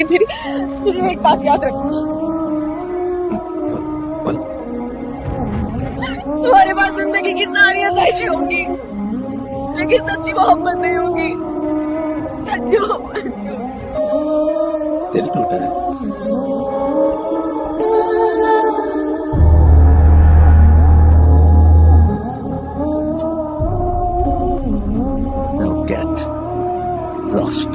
लेकिन फिर फिर एक बात याद रखना तुम्हारे पास ज़िंदगी की सारी आसाइशें होंगी लेकिन सच्ची मोहब्बत नहीं होगी। सच्ची मोहब्बत दिल टूटा है। Lost.